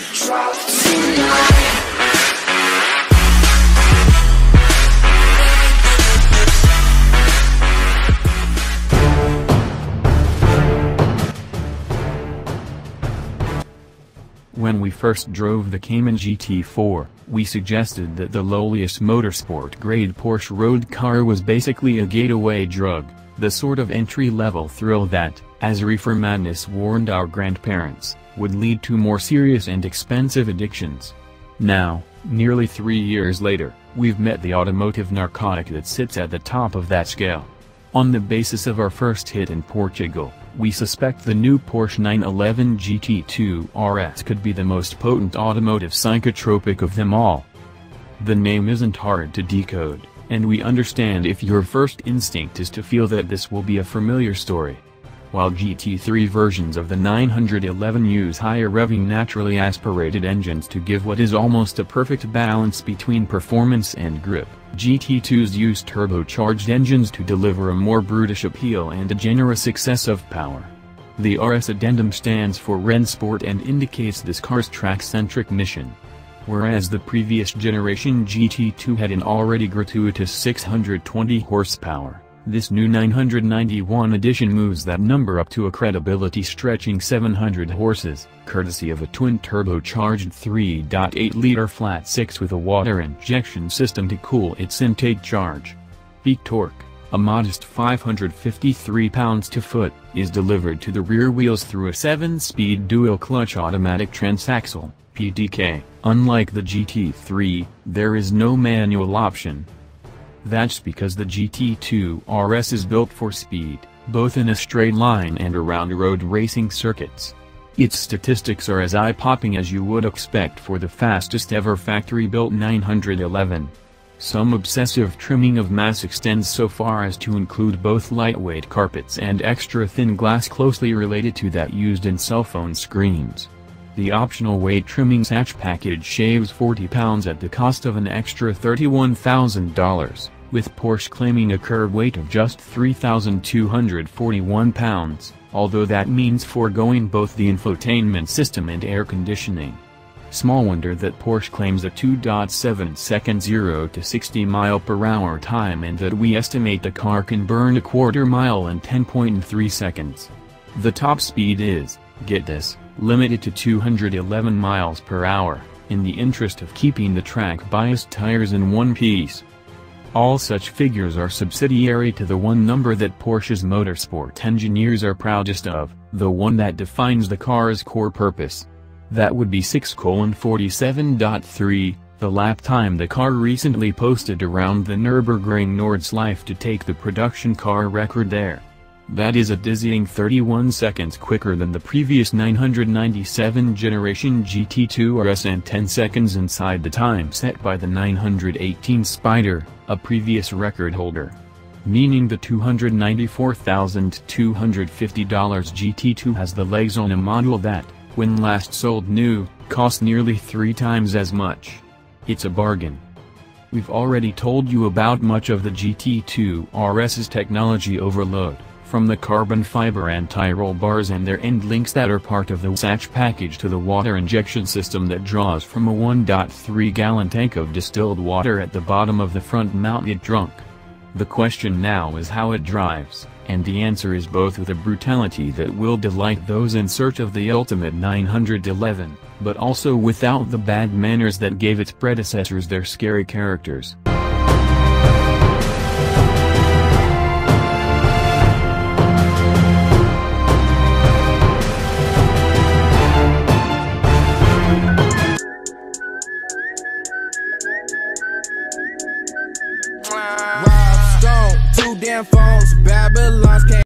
When we first drove the Cayman GT4, we suggested that the lowliest motorsport grade Porsche road car was basically a gateway drug, the sort of entry-level thrill that, as reefer madness warned our grandparents, would lead to more serious and expensive addictions. Now, nearly three years later, we've met the automotive narcotic that sits at the top of that scale. On the basis of our first hit in Portugal, we suspect the new Porsche 911 GT2 RS could be the most potent automotive psychotropic of them all. The name isn't hard to decode, and we understand if your first instinct is to feel that this will be a familiar story. While GT3 versions of the 911 use higher revving naturally aspirated engines to give what is almost a perfect balance between performance and grip, GT2s use turbocharged engines to deliver a more brutish appeal and a generous excess of power. The RS addendum stands for Rennsport and indicates this car's track-centric mission. Whereas the previous generation GT2 had an already gratuitous 620 horsepower, this new 991 edition moves that number up to a credibility stretching 700 horses, courtesy of a twin-turbocharged 3.8-liter flat 6 with a water injection system to cool its intake charge. Peak torque, a modest 553 pounds-to-foot, is delivered to the rear wheels through a 7-speed dual-clutch automatic transaxle, PDK. Unlike the GT3, there is no manual option, that's because the GT2 RS is built for speed, both in a straight line and around road racing circuits. Its statistics are as eye-popping as you would expect for the fastest ever factory-built 911. Some obsessive trimming of mass extends so far as to include both lightweight carpets and extra thin glass closely related to that used in cell phone screens. The optional weight trimming Weissach package shaves 40 pounds at the cost of an extra $31,000, with Porsche claiming a curb weight of just 3,241 pounds, although that means foregoing both the infotainment system and air conditioning. Small wonder that Porsche claims a 2.7 second 0 to 60 mile per hour time and that we estimate the car can burn a quarter mile in 10.3 seconds. The top speed is, get this, limited to 211 miles per hour, in the interest of keeping the track-biased tires in one piece. All such figures are subsidiary to the one number that Porsche's motorsport engineers are proudest of, the one that defines the car's core purpose. That would be 6 47.3, the lap time the car recently posted around the Nürburgring Nordschleife to take the production car record there. That is a dizzying 31 seconds quicker than the previous 997 generation GT2 RS and 10 seconds inside the time set by the 918 Spider, a previous record holder. Meaning the $294,250 GT2 has the legs on a model that, when last sold new, cost nearly three times as much. It's a bargain. We've already told you about much of the GT2 RS's technology overload, from the carbon fiber anti-roll bars and their end links that are part of the Weissach package to the water injection system that draws from a 1.3-gallon tank of distilled water at the bottom of the front-mounted trunk. The question now is how it drives, and the answer is both with a brutality that will delight those in search of the ultimate 911, but also without the bad manners that gave its predecessors their scary characters. Damn phones, Babylon's came.